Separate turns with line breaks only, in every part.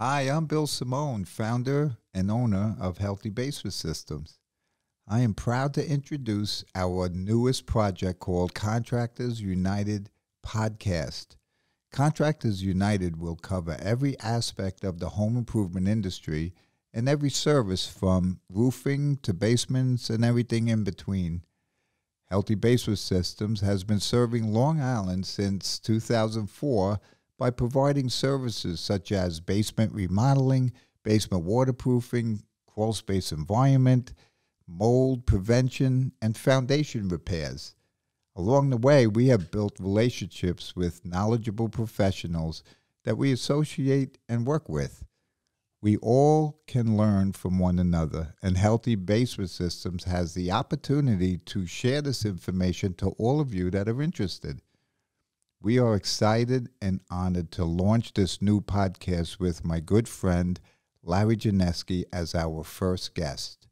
Hi, I'm Bill Simone, founder and owner of Healthy Basement Systems. I am proud to introduce our newest project called Contractors United Podcast. Contractors United will cover every aspect of the home improvement industry and every service from roofing to basements and everything in between. Healthy Basement Systems has been serving Long Island since 2004 by providing services such as basement remodeling, basement waterproofing, crawl space environment, mold prevention, and foundation repairs. Along the way, we have built relationships with knowledgeable professionals that we associate and work with. We all can learn from one another, and Healthy Basement Systems has the opportunity to share this information to all of you that are interested. We are excited and honored to launch this new podcast with my good friend Larry Janesky as our first guest.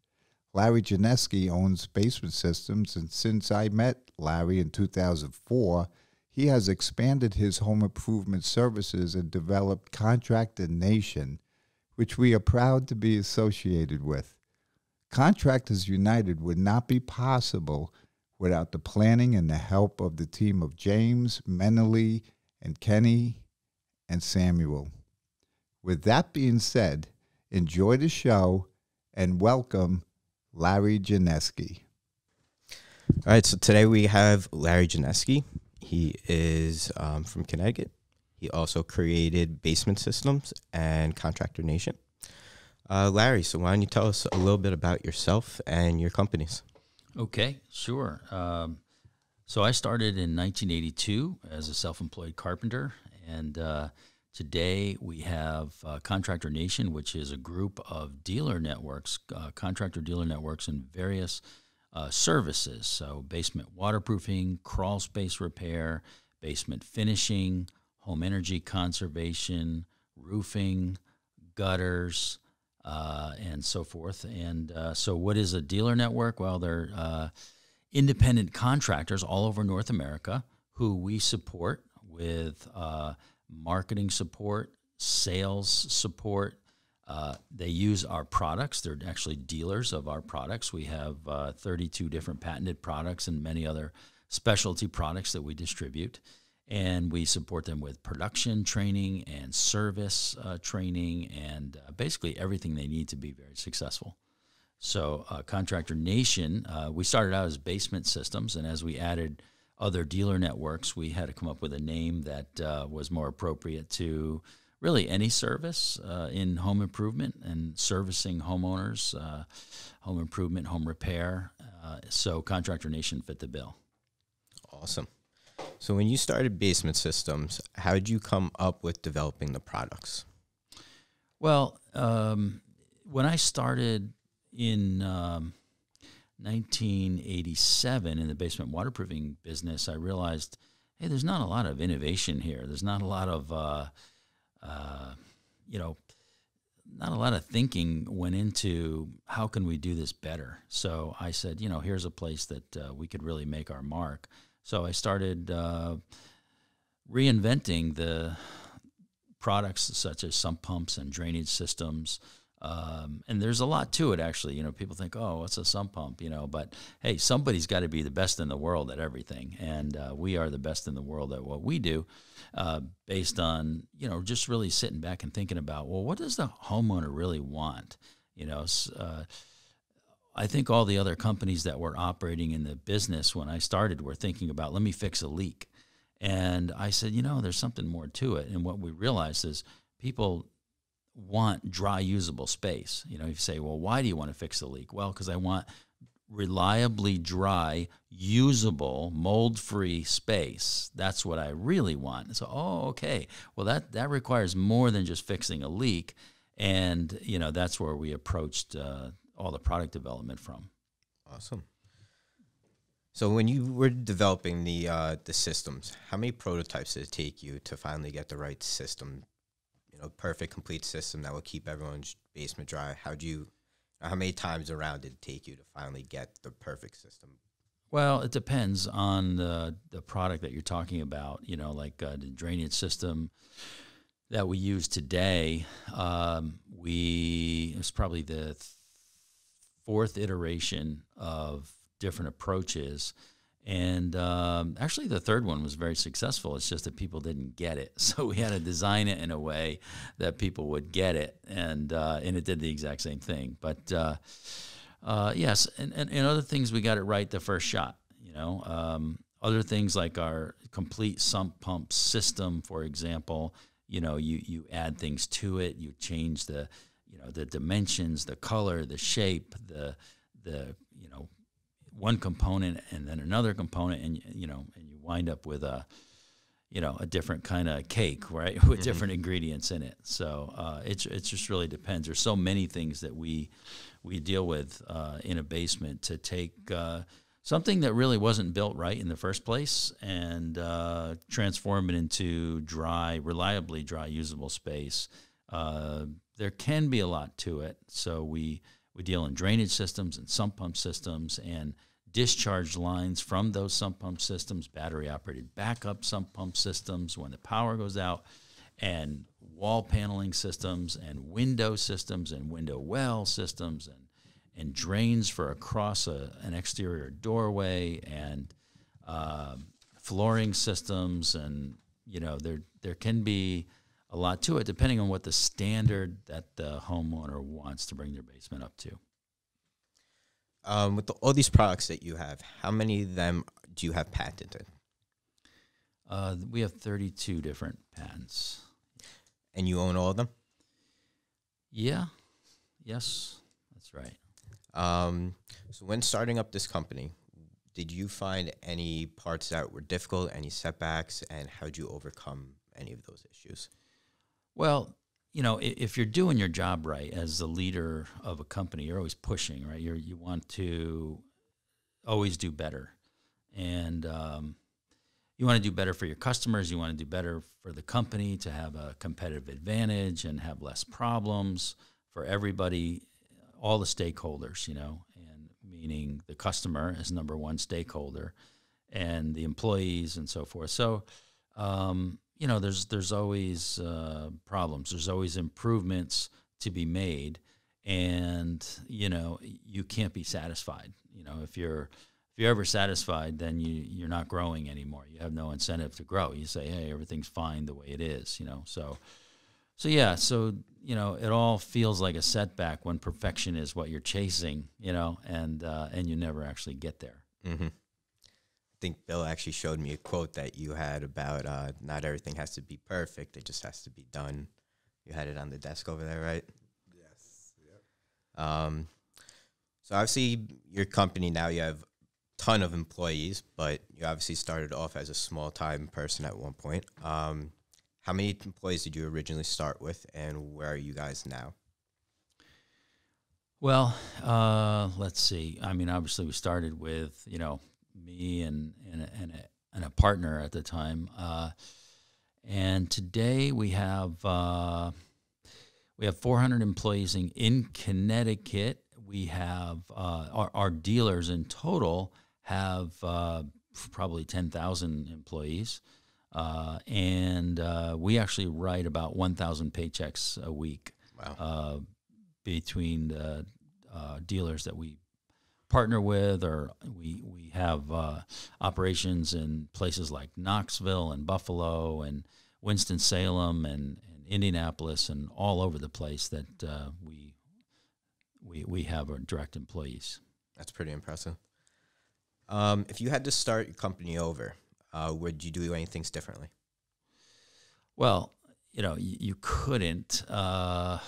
Larry Janesky owns Basement Systems, and since I met Larry in 2004, he has expanded his home improvement services and developed Contractor Nation which we are proud to be associated with. Contractors United would not be possible without the planning and the help of the team of James, Menely, and Kenny and Samuel. With that being said, enjoy the show and welcome Larry Janesky.
All right, so today we have Larry Janesky. He is um, from Connecticut. He also created Basement Systems and Contractor Nation. Uh, Larry, so why don't you tell us a little bit about yourself and your companies?
Okay, sure. Um, so I started in 1982 as a self-employed carpenter, and uh, today we have uh, Contractor Nation, which is a group of dealer networks, uh, contractor dealer networks, in various uh, services. So basement waterproofing, crawl space repair, basement finishing, home energy conservation, roofing, gutters, uh, and so forth. And uh, so, what is a dealer network? Well, they're uh, independent contractors all over North America who we support with uh, marketing support, sales support. Uh, they use our products. They're actually dealers of our products. We have uh, 32 different patented products and many other specialty products that we distribute and we support them with production training and service uh, training and uh, basically everything they need to be very successful. So, uh, Contractor Nation, uh, we started out as basement systems, and as we added other dealer networks, we had to come up with a name that uh, was more appropriate to really any service uh, in home improvement and servicing homeowners, home improvement, home repair. so, Contractor Nation fit the bill.
Awesome. So when you started Basement Systems, how did you come up with developing the products?
Well, um, when I started in um, 1987 in the basement waterproofing business, I realized, hey, there's not a lot of innovation here. There's not a lot of, uh, uh, you know, not a lot of thinking went into how can we do this better. So I said, you know, here's a place that uh, we could really make our mark. So I started uh, reinventing the products such as sump pumps and drainage systems. Um, and there's a lot to it, actually. You know, people think, "Oh, what's a sump pump?" You know, but hey, somebody's got to be the best in the world at everything, and uh, we are the best in the world at what we do, uh, based on you know just really sitting back and thinking about, well, what does the homeowner really want? You know, uh, I think all the other companies that were operating in the business when I started were thinking about, let me fix a leak. And I said, you know, there's something more to it. And what we realized is people want dry, usable space. You know, you say, well, why do you want to fix a leak? Well, because I want reliably dry, usable, mold-free space. That's what I really want. So, oh, okay. Well, that that requires more than just fixing a leak, and you know that's where we approached uh, all the product development from.
Awesome. So when you were developing the uh, the systems, how many prototypes did it take you to finally get the right system? You know, perfect, complete system that will keep everyone's basement dry. How do you? How many times around did it take you to finally get the perfect system?
Well, it depends on the the product that you're talking about. You know, like uh, the drainage system that we use today, um, we it's probably the th- fourth iteration of different approaches. And um, actually, the third one was very successful. It's just that people didn't get it, so we had to design it in a way that people would get it, and uh, and it did the exact same thing. But uh, uh, yes, and, and, and other things we got it right the first shot. You know, um, other things like our complete sump pump system, for example. You know, you you add things to it, you change the you know the dimensions, the color, the shape, the the you know one component and then another component, and you know, and you wind up with a you know a different kind of cake, right, with mm-hmm. different ingredients in it. So uh, it's it just really depends. There's so many things that we we deal with uh, in a basement to take. Uh, something that really wasn't built right in the first place and uh, transform it into dry, reliably dry, usable space. Uh, there can be a lot to it. So we we deal in drainage systems and sump pump systems and discharge lines from those sump pump systems, battery operated backup sump pump systems when the power goes out, and wall paneling systems and window systems and window well systems and and drains for across a, an exterior doorway and uh, flooring systems and you know there there can be a lot to it depending on what the standard that the homeowner wants to bring their basement up to.
Um, with the, all these products that you have, how many of them do you have patented?
Uh, we have 32 different patents.
And you own all of them?
Yeah. Yes, that's right.
Um, so when starting up this company, did you find any parts that were difficult, any setbacks, and how did you overcome any of those issues?
Well, you know, if you're doing your job right as the leader of a company, you're always pushing, right? You you want to always do better, and um, you want to do better for your customers. You want to do better for the company to have a competitive advantage and have less problems for everybody, all the stakeholders. You know, and meaning the customer is number one stakeholder, and the employees and so forth. So. Um, you know, there's there's always uh, problems. There's always improvements to be made, and you know, you can't be satisfied. You know, if you're if you're ever satisfied, then you you're not growing anymore. You have no incentive to grow. You say, hey, everything's fine the way it is. You know, so so yeah, so you know, it all feels like a setback when perfection is what you're chasing. You know, and uh, and you never actually get there.
Mm-hmm think Bill actually showed me a quote that you had about uh, not everything has to be perfect; it just has to be done. You had it on the desk over there, right?
Yes.
Yep. Um, so obviously, your company now you have a ton of employees, but you obviously started off as a small time person at one point. Um, how many employees did you originally start with, and where are you guys now?
Well, uh, let's see. I mean, obviously, we started with you know me and and a, and a, and a partner at the time. Uh, and today we have uh, we have 400 employees in, in Connecticut. We have uh, our, our, dealers in total have uh, probably 10,000 employees. Uh, and uh, we actually write about 1,000 paychecks a week
wow.
between the dealers that we partner with, or we we have uh, operations in places like Knoxville and Buffalo and Winston Salem and, and Indianapolis and all over the place that uh, we we we have our direct employees.
That's pretty impressive. Um, if you had to start your company over, uh, would you do anything differently?
Well, you know, you, you couldn't uh,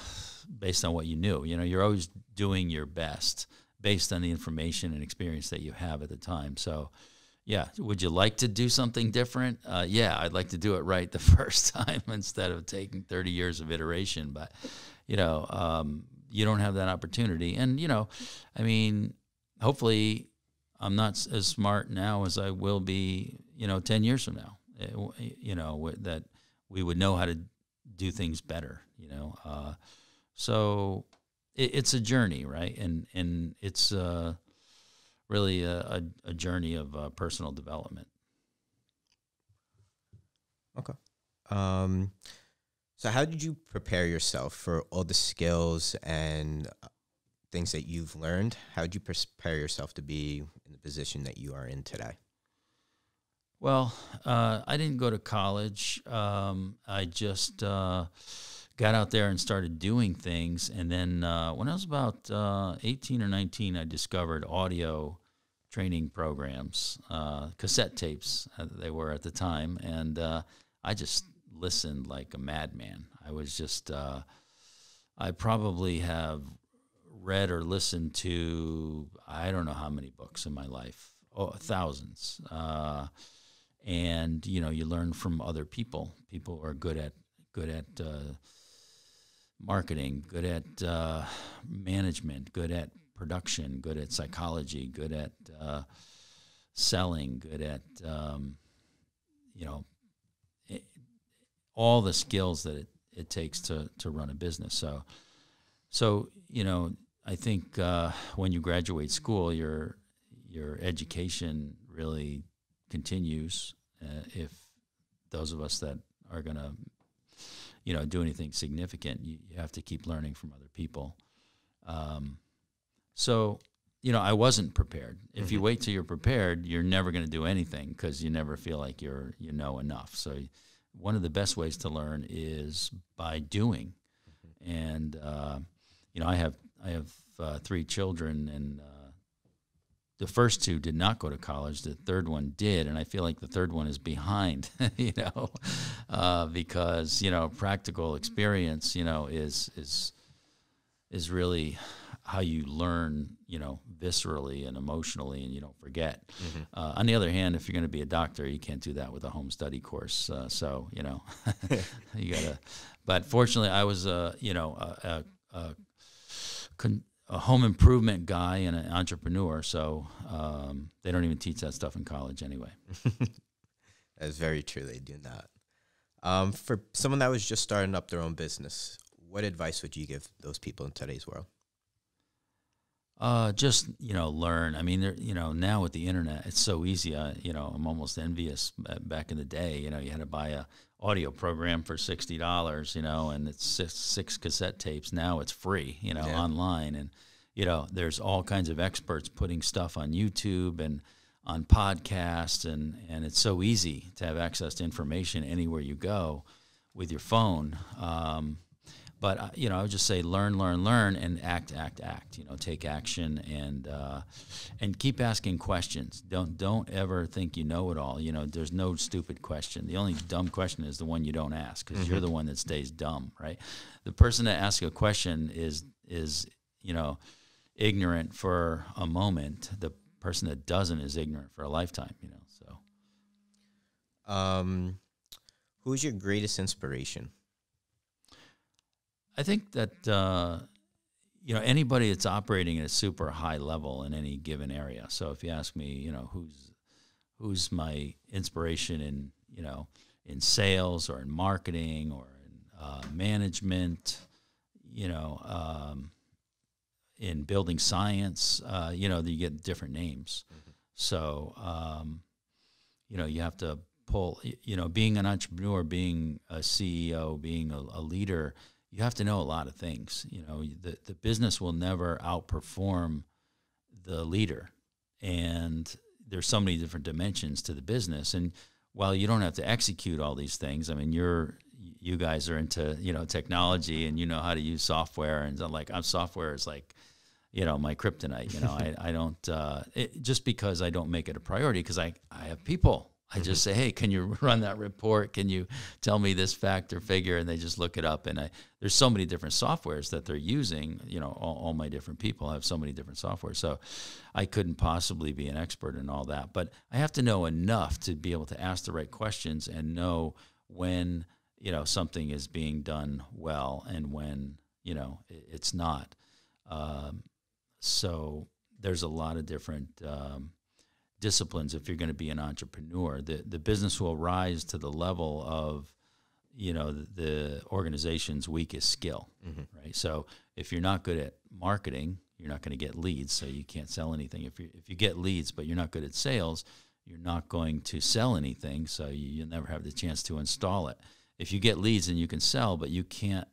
based on what you knew. You know, you're always doing your best based on the information and experience that you have at the time. So, yeah, would you like to do something different? Uh, yeah, I'd like to do it right the first time instead of taking 30 years of iteration. But, you know, um, you don't have that opportunity. And, you know, I mean, hopefully I'm not as smart now as I will be, you know, 10 years from now. Eh, you know, that we would know how to do things better, you know. Uh, so, it, it's a journey, right? And and it's uh, really a, a, a, journey of uh, personal development.
Okay. Um, So, how did you prepare yourself for all the skills and uh, things that you've learned? How did you prepare yourself to be in the position that you are in today?
Well, uh, I didn't go to college. Um, I just uh, got out there and started doing things. And then uh, when I was about uh, 18 or 19, I discovered audio training programs, uh, cassette tapes, uh, they were at the time. And I just listened like a madman. I was just, I probably have read or listened to, I don't know how many books in my life, oh, thousands and you know you learn from other people. People are good at good at uh, marketing, good at uh, management, good at production, good at psychology, good at uh, selling, good at um, you know it, all the skills that it, it takes to to run a business. So so you know I think uh, when you graduate school, your your education really continues uh, if those of us that are going to you know do anything significant you, you, have to keep learning from other people um, so you know i wasn't prepared if mm-hmm. you wait till you're prepared you're never going to do anything because you never feel like you're you know enough so one of the best ways to learn is by doing mm-hmm. and uh, you know i have i have uh, three children and uh, the first two did not go to college. The third one did, and I feel like the third one is behind. you know, uh, because you know practical experience, you know, is is is really how you learn, you know, viscerally and emotionally, and you don't forget. Mm-hmm. Uh, on the other hand, if you're going to be a doctor, you can't do that with a home study course. Uh, so you know, you gotta. But fortunately, I was a you know a, a, a con- a home improvement guy and an entrepreneur, so um, they don't even teach that stuff in college anyway.
That's very true. They do not. Um, for someone that was just starting up their own business, what advice would you give those people in today's world?
Uh, just you know, learn. I mean, you know, now with the internet, it's so easy. I, you know, I'm almost envious. Back in the day, you know, you had to buy a audio program for sixty dollars, you know, and it's six, six, cassette tapes. Now it's free, you know, yeah. online, and you know, there's all kinds of experts putting stuff on YouTube and on podcasts, and and it's so easy to have access to information anywhere you go with your phone. Um, but uh, you know, I would just say learn, learn, learn, and act, act, act. You know, take action and uh, and keep asking questions. Don't don't ever think you know it all. You know, there's no stupid question. The only dumb question is the one you don't ask because mm-hmm. you're the one that stays dumb, right? The person that asks a question is is you know ignorant for a moment. The person that doesn't is ignorant for a lifetime. You know, so.
Um, who's your greatest inspiration?
I think that uh, you know anybody that's operating at a super high level in any given area. So if you ask me, you know, who's who's my inspiration in you know in sales or in marketing or in uh, management, you know, um, in building science, uh, you know, you get different names. Mm-hmm. So um, you know, you have to pull. You know, being an entrepreneur, being a CEO, being a, a leader you have to know a lot of things. You know, the, the business will never outperform the leader. And there's so many different dimensions to the business. And while you don't have to execute all these things, I mean, you're, you guys are into, you know, technology and you know how to use software. And like, I'm software is like, you know, my kryptonite, you know, I, I don't, uh, it, just because I don't make it a priority because I, I have people I just say, hey, can you run that report? Can you tell me this fact or figure? And they just look it up. And I, there's so many different softwares that they're using. You know, all, all, my different people have so many different software. So I couldn't possibly be an expert in all that. But I have to know enough to be able to ask the right questions and know when you know something is being done well and when you know it's not. Um, so there's a lot of different. Um, disciplines if you're going to be an entrepreneur. The the business will rise to the level of you know the, the organization's weakest skill, mm-hmm. right? So if you're not good at marketing, you're not going to get leads, so you can't sell anything. If you if you get leads but you're not good at sales, you're not going to sell anything, so you, you'll never have the chance to install it. if you get leads and you can sell, but you can't,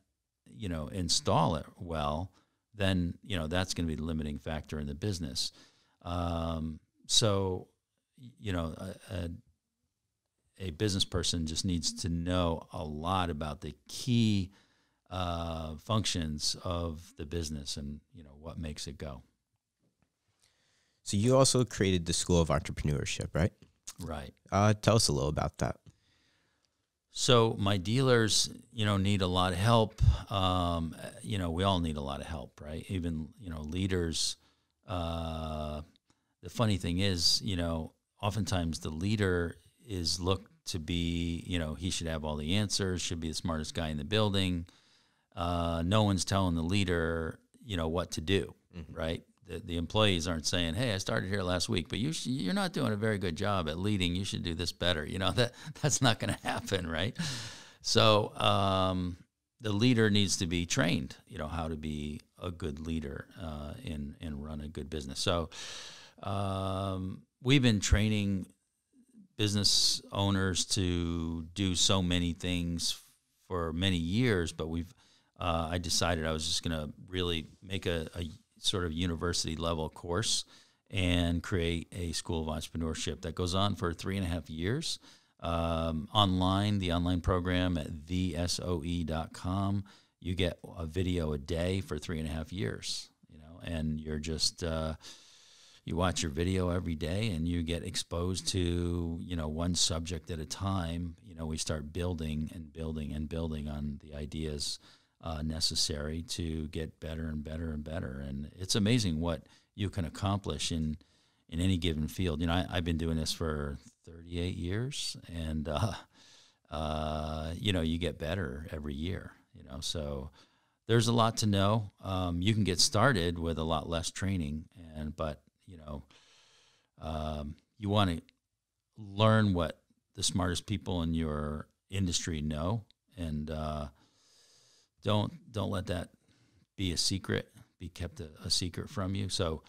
you know, install it well, then you know that's going to be the limiting factor in the business. Um, so, you know, a, a, a, business person just needs to know a lot about the key uh, functions of the business and you know what makes it go.
So you also created the School of Entrepreneurship, right?
Right.
Uh, tell us a little about that.
So my dealers, you know, need a lot of help. Um, you know, we all need a lot of help, right? Even you know, leaders. Uh, the funny thing is, you know, oftentimes the leader is looked to be, you know, he should have all the answers, should be the smartest guy in the building. Uh, no one's telling the leader, you know, what to do, mm-hmm. right? the, the employees aren't saying, "Hey, I started here last week, but you sh- you're not doing a very good job at leading. You should do this better." You know that that's not going to happen, right? So um, the leader needs to be trained. You know how to be a good leader uh, and and run a good business. So um, we've been training business owners to do so many things for many years, but we've uh, I decided I was just going to really make a, a sort of university level course and create a school of entrepreneurship that goes on for three and a half years. Um, online, the online program at thesoe.com, you get a video a day for three and a half years, you know, and you're just, uh, you watch your video every day and you get exposed to, you know, one subject at a time. You know, we start building and building and building on the ideas uh, necessary to get better and better and better. And it's amazing what you can accomplish in in any given field. You know, I, have been doing this for 38 years, and uh, uh, you know, you get better every year. You know, so there's a lot to know. Um, you can get started with a lot less training, and but you know, um, you want to learn what the smartest people in your industry know, and uh, don't don't let that be a secret, be kept a, a secret from you. So,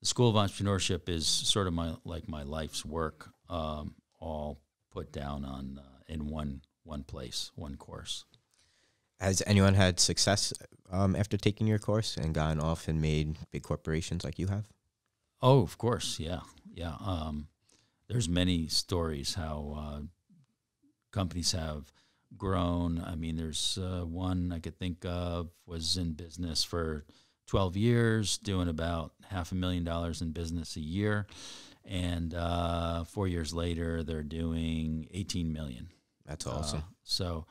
the School of Entrepreneurship is sort of my like my life's work, um, all put down on uh, in one one place, one course.
Has anyone had success um, after taking your course and gone off and made big corporations like you have?
Oh, of course, yeah, yeah. Um, there's many stories how uh, companies have grown. I mean, there's uh, one I could think of was in business for 12 years, doing about half a million dollars in business a year, and uh, four years later, they're doing 18 million.
That's awesome. Uh,
so,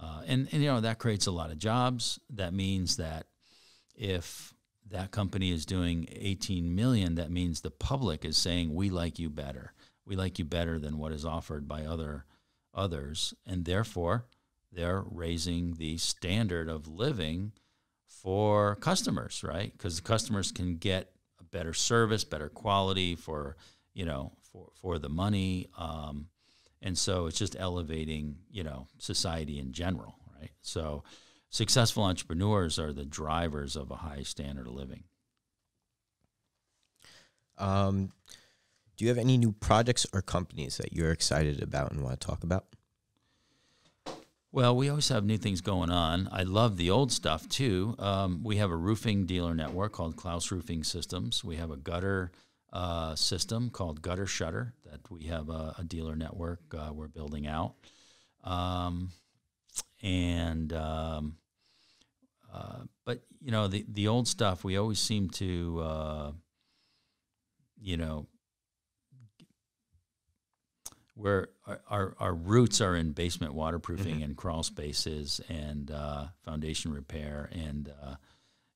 uh, and, and you know that creates a lot of jobs. That means that if that company is doing 18 million, that means the public is saying we like you better. We like you better than what is offered by other others, and therefore they're raising the standard of living for customers, right? Because the customers can get a better service, better quality for you know for for the money, um, and so it's just elevating you know society in general, right? So successful entrepreneurs are the drivers of a high standard of living.
Um, do you have any new projects or companies that you're excited about and want to talk about?
Well, we always have new things going on. I love the old stuff too. Um, we have a roofing dealer network called Klaus Roofing Systems. We have a gutter uh, system called Gutter Shutter that we have a, a dealer network uh, we're building out. Um, and um, uh, but you know the the old stuff we always seem to uh, you know where our, our, our, roots are in basement waterproofing mm-hmm. and crawl spaces and uh, foundation repair and uh,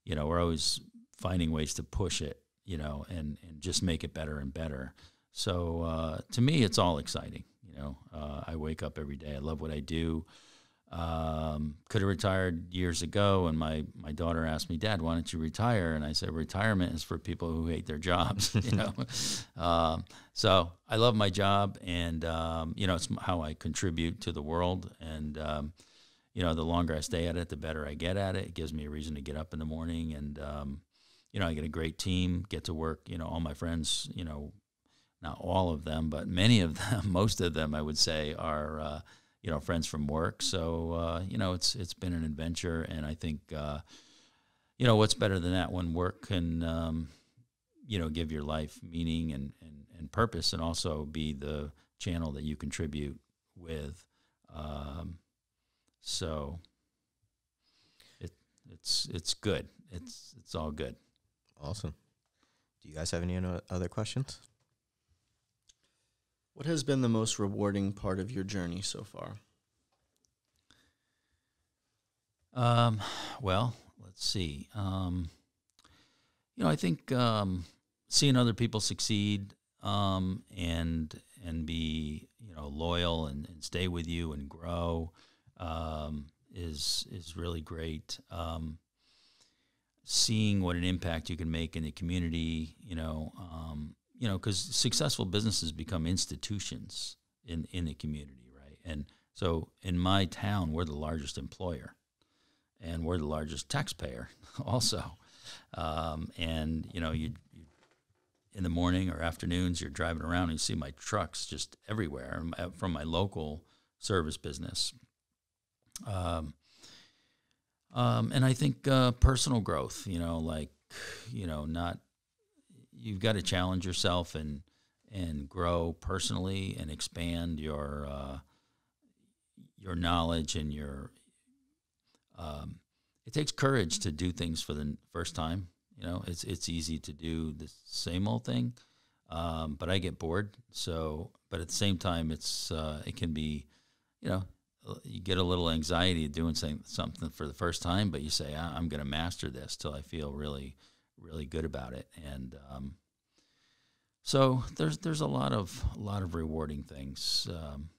you know we're always finding ways to push it you know and, and just make it better and better. So uh, to me it's all exciting you know. Uh, i wake up every day i love what i do um, could have retired years ago, and my my daughter asked me, "Dad, why don't you retire?" And I said, "Retirement is for people who hate their jobs." you know, um, so I love my job, and um, you know, it's how I contribute to the world. And um, you know, the longer I stay at it, the better I get at it. It gives me a reason to get up in the morning, and um, you know, I get a great team, get to work. You know, all my friends, you know, not all of them, but many of them, most of them, I would say, are. Uh, you know friends from work. So uh, you know it's it's been an adventure, and I think uh, you know what's better than that when work can um, you know give your life meaning and, and and purpose, and also be the channel that you contribute with. Um, so it it's it's good. It's it's all good.
Awesome. Do you guys have any other questions?
What has been the most rewarding part of your journey so far?
Um, well, let's see. Um, you know, I think um, seeing other people succeed um, and and be you know loyal and, and stay with you and grow um, is is really great. Um, seeing what an impact you can make in the community, you know, um, you know, because successful businesses become institutions in in the community, right? And so in my town, we're the largest employer, and we're the largest taxpayer, also. Um, and you know, you, you in the morning or afternoons, you're driving around and you see my trucks just everywhere from my local service business. Um, um, and I think uh, personal growth, you know, like, you know, not, you've got to challenge yourself and, and grow personally and expand your, uh, your knowledge and your, um, it takes courage to do things for the first time. You know, it's, it's easy to do the same old thing. Um, but I get bored. So, but at the same time, it's, uh, it can be, you know, you get a little anxiety doing something for the first time, but you say, I'm going to master this till I feel really, really good about it. And um, so there's there's a lot of a lot of rewarding things. Um,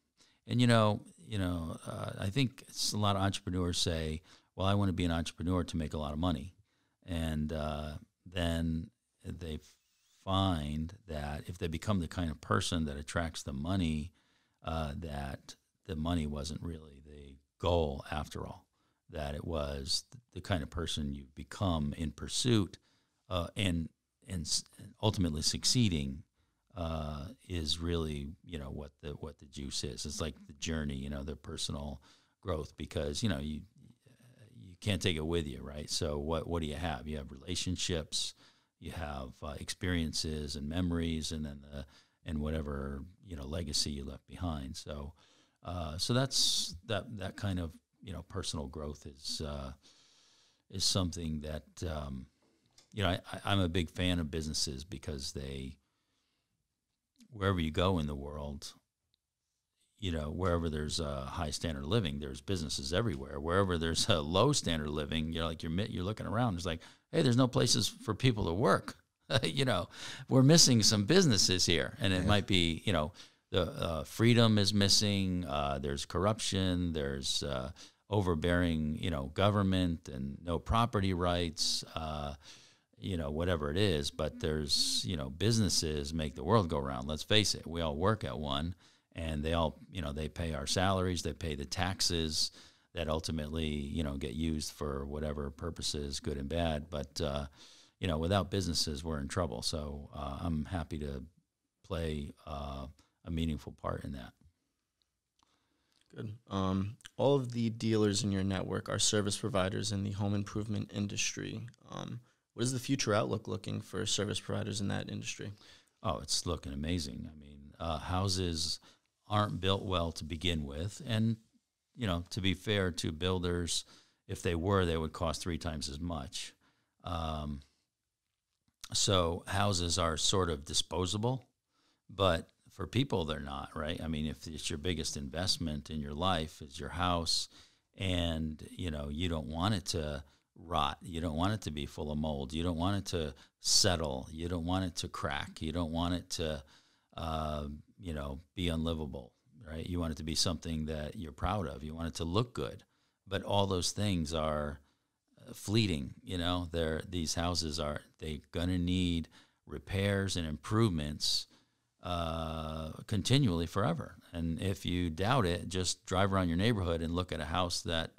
and you know, you know, uh, I think a lot of entrepreneurs say, "Well, I want to be an entrepreneur to make a lot of money," and uh, then they find that if they become the kind of person that attracts the money, uh, that the money wasn't really the goal after all. That it was the kind of person you become in pursuit uh, and and ultimately succeeding uh, is really you know what the what the juice is. It's like the journey, you know, the personal growth because you know you you can't take it with you, right? So what what do you have? You have relationships, you have uh, experiences and memories, and then the and whatever you know legacy you left behind. So uh, so that's that that kind of you know personal growth is uh, is something that um, you know I, am a big fan of businesses because they wherever you go in the world, you know wherever there's a high standard of living, there's businesses everywhere. Wherever there's a low standard of living, you're like you're you're looking around. It's like hey, there's no places for people to work. you know, we're missing some businesses here, and it yeah. might be you know the uh, freedom is missing. Uh, there's corruption. There's uh, overbearing, you know, government and no property rights. Uh, you know, whatever it is. But there's, you know, businesses make the world go round. Let's face it. We all work at one, and they all, you know, they pay our salaries. They pay the taxes that ultimately, you know, get used for whatever purposes, good and bad. But uh, you know, without businesses, we're in trouble. So uh, I'm happy to play a meaningful part in that.
Good. Um, all of the dealers in your network are service providers in the home improvement industry. Um, what is the future outlook looking for service providers in that industry?
Oh, it's looking amazing. I mean, uh, houses aren't built well to begin with, and you know, to be fair to builders, if they were, they would cost three times as much. Um, so houses are sort of disposable, but for people they're not right i mean if it's your biggest investment in your life is your house and you know you don't want it to rot. You don't want it to be full of mold. You don't want it to settle. You don't want it to crack. You don't want it to uh, you know be unlivable right? You want it to be something that you're proud of. You want it to look good. But all those things are uh, fleeting you know? They're these houses are they're gonna need repairs and improvements uh, continually forever. And if you doubt it, just drive around your neighborhood and look at a house that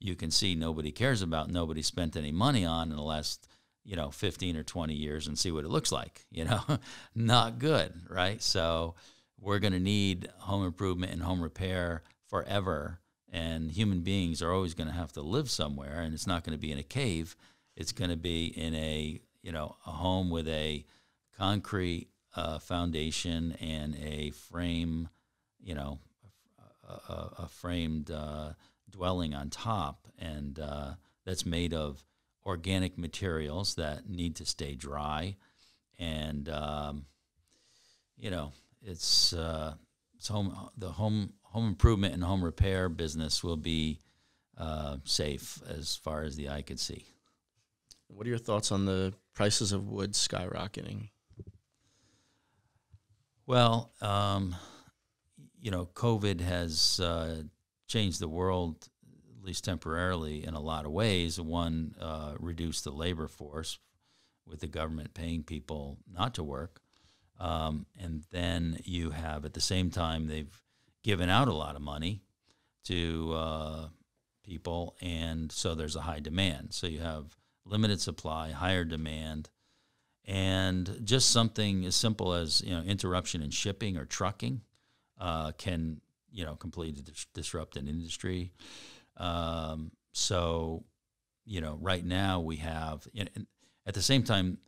you can see nobody cares about, nobody spent any money on in the last, you know, 15 or 20 years and see what it looks like, you know, not good, right? So we're going to need home improvement and home repair forever, and human beings are always going to have to live somewhere, and it's not going to be in a cave. It's going to be in a you know a home with a concrete uh, foundation and a frame, you know, a, a, a framed uh, dwelling on top, and uh, that's made of organic materials that need to stay dry, and um, you know, it's uh, it's home the home home improvement and home repair business will be uh, safe as far as the eye could see.
What are your thoughts on the prices of wood skyrocketing?
Well, um, you know, COVID has uh, changed the world, at least temporarily, in a lot of ways. One, uh, reduced the labor force with the government paying people not to work. Um, and then you have, at the same time, they've given out a lot of money to uh, people. And so there's a high demand. So you have limited supply, higher demand and just something as simple as you know interruption in shipping or trucking uh, can you know completely dis- disrupt an industry. Um, so you know right now we have you know, at the same time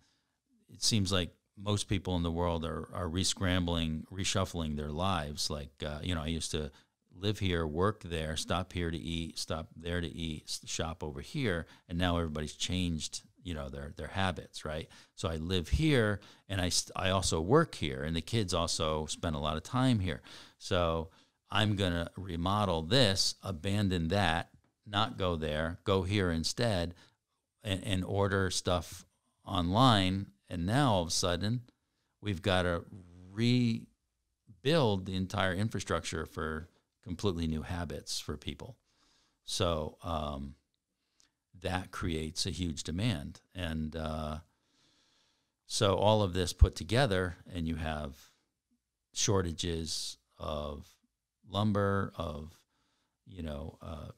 it seems like most people in the world are are rescrambling, reshuffling their lives. Like uh, you know I used to live here, work there, stop here to eat, stop there to eat, shop over here, and now everybody's changed you know their their habits right so i live here and i i also work here and the kids also spend a lot of time here so i'm going to remodel this abandon that not go there go here instead and, and order stuff online and now all of a sudden we've got to rebuild the entire infrastructure for completely new habits for people so um, that creates a huge demand. And uh, so all of this put together, and you have shortages of lumber, of you know, uh,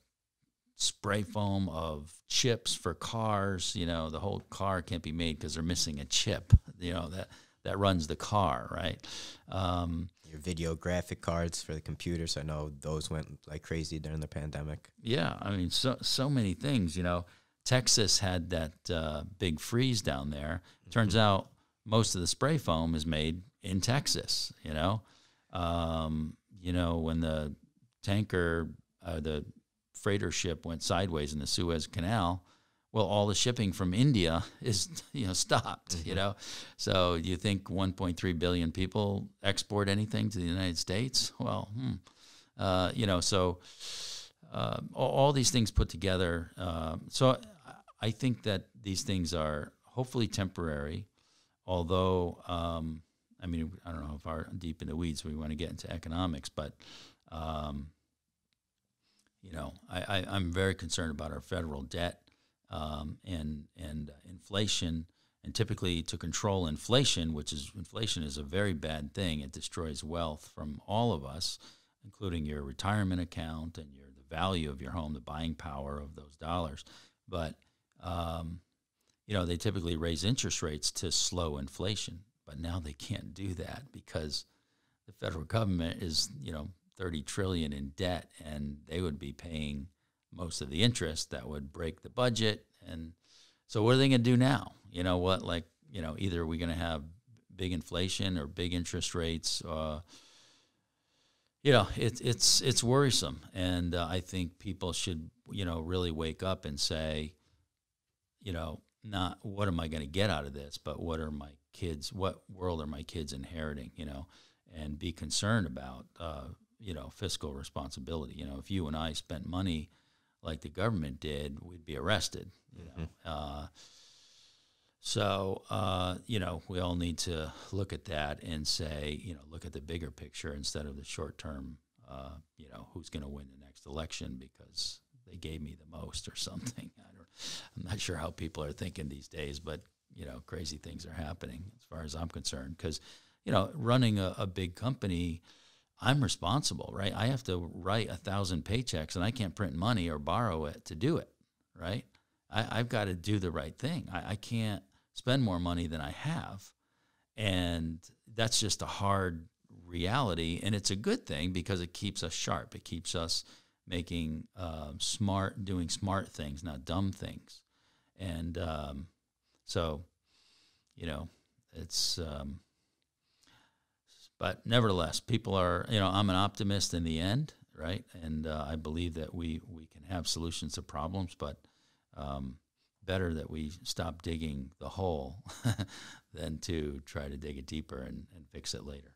spray foam, of chips for cars. You know, the whole car can't be made because they're missing a chip. You know that that runs the car, right? Um,
Your video graphic cards for the computers, I know those went like crazy during the pandemic.
Yeah, I mean, so so many things. You know, Texas had that uh, big freeze down there. Turns mm-hmm. out most of the spray foam is made in Texas. You know, um, you know when the tanker, uh, the freighter ship went sideways in the Suez Canal well, all the shipping from India is you know stopped. Mm-hmm. You know, so you think 1.3 billion people export anything to the United States? Well, hmm. uh, you know, so uh, all, all, these things put together. Uh, so I think that these things are hopefully temporary, although. Um, I mean, I don't know if our deep in the weeds we want to get into economics, but um, you know, I, I, I'm very concerned about our federal debt um, and and inflation. And typically, to control inflation, which is inflation is a very bad thing. It destroys wealth from all of us, including your retirement account and your the value of your home, the buying power of those dollars. But um, you know, they typically raise interest rates to slow inflation, but now they can't do that because the federal government is, you know, 30 trillion in debt and they would be paying most of the interest that would break the budget. And so, what are they going to do now? You know what? Like, you know, either we're going to have big inflation or big interest rates. Uh, you know, it's it's it's worrisome, and uh, I think people should you know really wake up and say, you know, not what am I going to get out of this, but what are my kids? What world are my kids inheriting? You know, and be concerned about uh, you know fiscal responsibility. You know, if you and I spent money like the government did, we'd be arrested. You mm-hmm. know, uh, so uh, you know we all need to look at that and say, you know, look at the bigger picture instead of the short term. Uh, you know, who's going to win the next election because they gave me the most or something. I don't. I'm not sure how people are thinking these days, but you know, crazy things are happening as far as I'm concerned. Because you know, running a, a big company I'm responsible, right? I have to write a thousand paychecks and I can't print money or borrow it to do it, right? I, have got to do the right thing. I, I can't spend more money than I have. And that's just a hard reality, and it's a good thing because it keeps us sharp. It keeps us making uh, smart, doing smart things, not dumb things. And um, so, you know, it's. Um, but nevertheless, people are. You know, I'm an optimist in the end, right? And uh, I believe that we we can have solutions to problems, but um, better that we stop digging the hole than to try to dig it deeper and, and fix it later.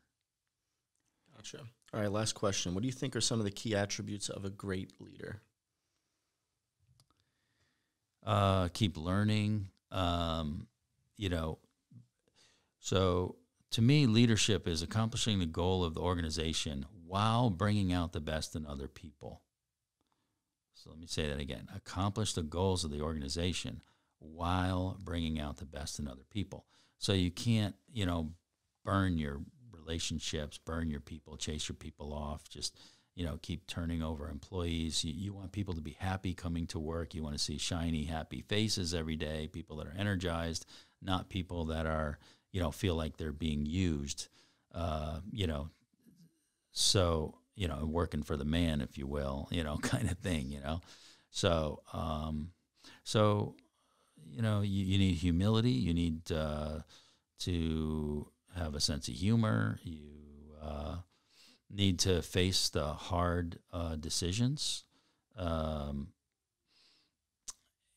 Gotcha. All right, last question. What do you think are some of the key attributes of a great leader?
Uh, keep learning. Um, you know, so to me, leadership is accomplishing the goal of the organization while bringing out the best in other people. So let me say that again accomplish the goals of the organization while bringing out the best in other people. So you can't, you know, burn your relationships, burn your people, chase your people off, just, you know, keep turning over employees. You, you want people to be happy coming to work. You want to see shiny, happy faces every day, people that are energized, not people that are, you know, feel like they're being used, uh, you know. So, you know, working for the man, if you will, you know, kind of thing, you know. So, um, so, you know, you, you need humility. You need uh, to have a sense of humor. You uh, need to face the hard uh, decisions. Um,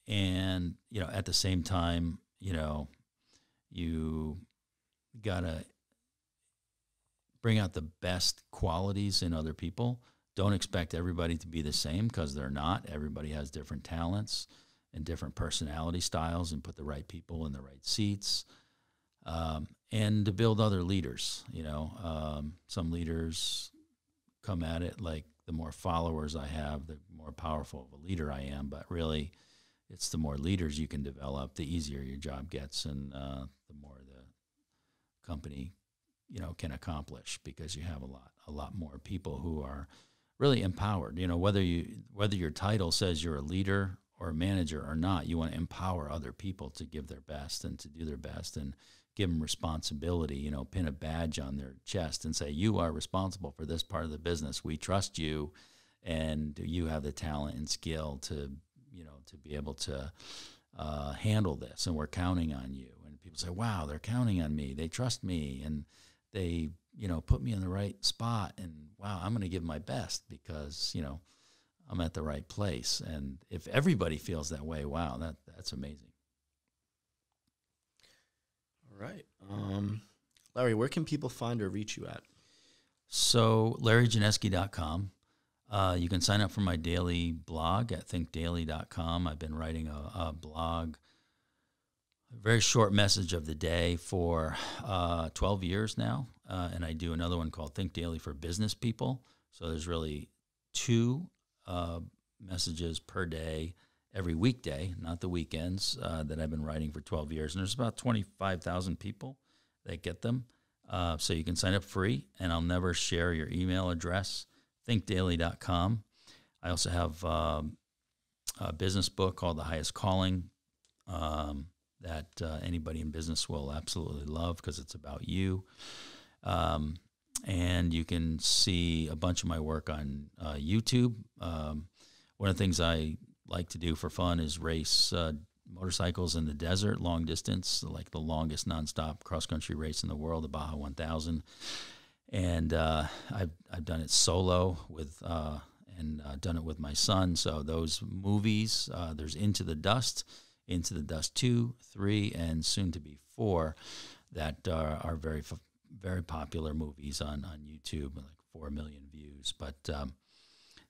and, you know, at the same time, you know, you got to bring out the best qualities in other people. Don't expect everybody to be the same because they're not. Everybody has different talents and different personality styles and put the right people in the right seats um, and to build other leaders. You know, um, some leaders come at it like the more followers I have, the more powerful of a leader I am. But really, it's the more leaders you can develop, the easier your job gets, and uh, the more company, you know, can accomplish because you have a lot, a lot more people who are really empowered. You know, whether you whether your title says you're a leader or a manager or not, you want to empower other people to give their best and to do their best and give them responsibility, you know, pin a badge on their chest and say, you are responsible for this part of the business. We trust you and you have the talent and skill to, you know, to be able to uh, handle this and we're counting on you. People say, wow, they're counting on me. They trust me and they, you know, put me in the right spot and wow, I'm going to give my best because, you know, I'm at the right place. And if everybody feels that way, wow, that that's amazing.
All right. Um, Larry, where can people find or reach you at?
So, LarryJanesky.com. Uh, you can sign up for my daily blog at thinkdaily.com. I've been writing a, a blog, very short message of the day for uh, 12 years now. Uh, and I do another one called Think Daily for Business People. So, there's really two uh, messages per day every weekday, not the weekends, uh, that I've been writing for 12 years. And there's about 25,000 people that get them. Uh, so you can sign up free, and I'll never share your email address, thinkdaily.com. I also have um, a business book called The Highest Calling um, that uh, anybody in business will absolutely love because it's about you. Um, and you can see a bunch of my work on uh, YouTube. Um, one of the things I like to do for fun is race uh, motorcycles in the desert, long distance, like the longest nonstop cross country race in the world, the Baja 1000. And uh, I've I've done it solo with uh, and uh, done it with my son. So those movies, there's Into the Dust, Into the Dust two, three, and soon to be four, that are, are very very popular movies on on YouTube, like four million views. But um,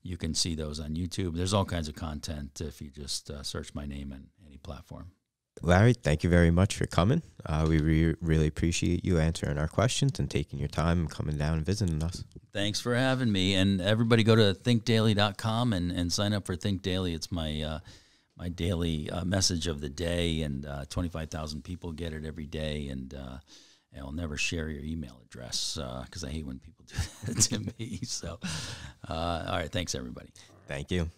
you can see those on YouTube. There's all kinds of content if you just uh, search my name on any platform.
Larry, thank you very much for coming. Uh, we re- really appreciate you answering our questions and taking your time and coming down and visiting us.
Thanks for having me. And everybody go to thinkdaily.com and, and sign up for Think Daily. It's my uh, my daily uh, message of the day, and uh, 25,000 people get it every day. And uh, and I'll never share your email address because uh, I hate when people do that to me. So, uh, all right, thanks everybody.
Thank you.